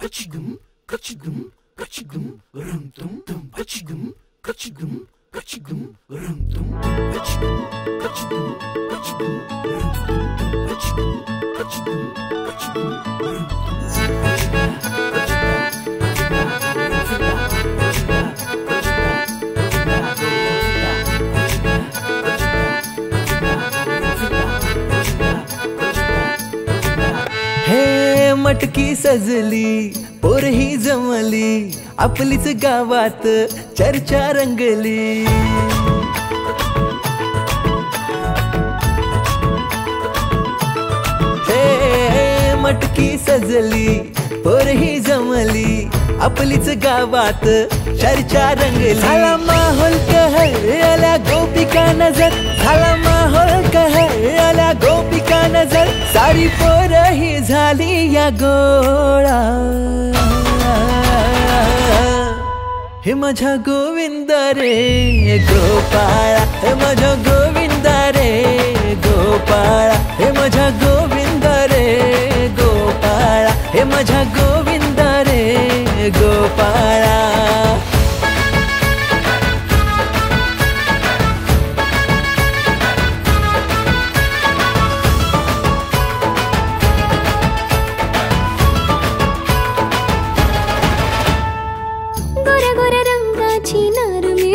kaçgım kaçgım kaçgım rım tum tum kaçgım kaçgım kaçgım rım tum tum kaçgım kaçgım kaçgım rım tum tum kaçgım kaçgım kaçgım rım tum tum मटकी सजली पोरही जमली आपलीच गावात चर्चा रंगली. हे मटकी सजली पोरही जमली आपलीच गावात चर्चा रंगली. झाला माहोल कहर आला गोपिका नजर. झाला माहोल कहर आला गोपिका नजर. साडी पोरही झाली या गोळा. हे माझ्या गोविंद रे गोपाळा. हे माझ्या गोविंद रे.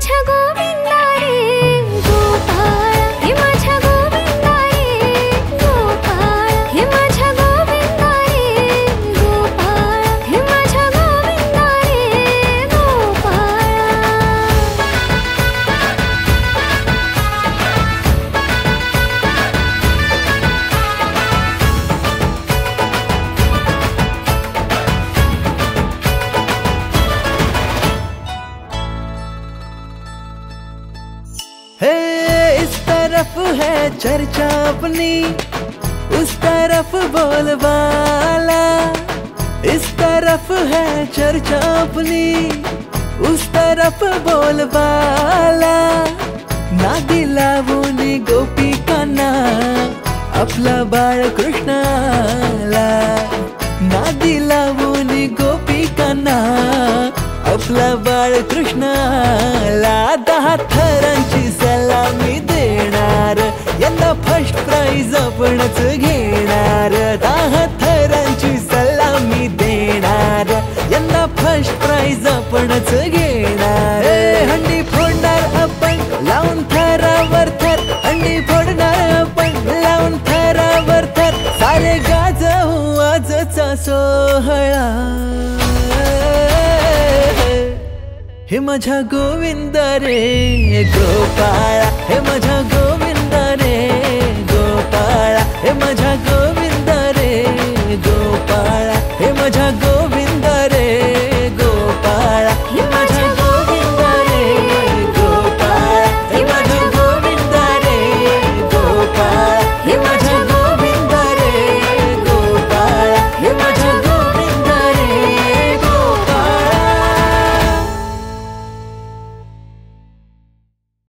차고 빛나? है, इस तरफ़ है चर्चा अपनी, उस तरफ़ बोलबाला इस तरफ़ है चर्चा अपनी, उस तरफ़ बोलबाला ना दिलावून गोपिकांना आपला बाळ कृष्णाला। ना दिलावून गोपिकांना आपला बाळ फर्स्ट आपणच घेणार. दहा थरांची सलामी देणार. यंदा फर्स्ट प्राईज आपणच घेणार. हंडी फोडणार आपण लावून थरावर थर. हंडी फोडणार आपण लावून थरावर थर. सारे गाज हो, आजचा सोहळा. हे माझ्या गोविंद रे गोपाळा. हे माझ्या गोविंद हे माझ्या गोविंद रे गोपाळा गोविंद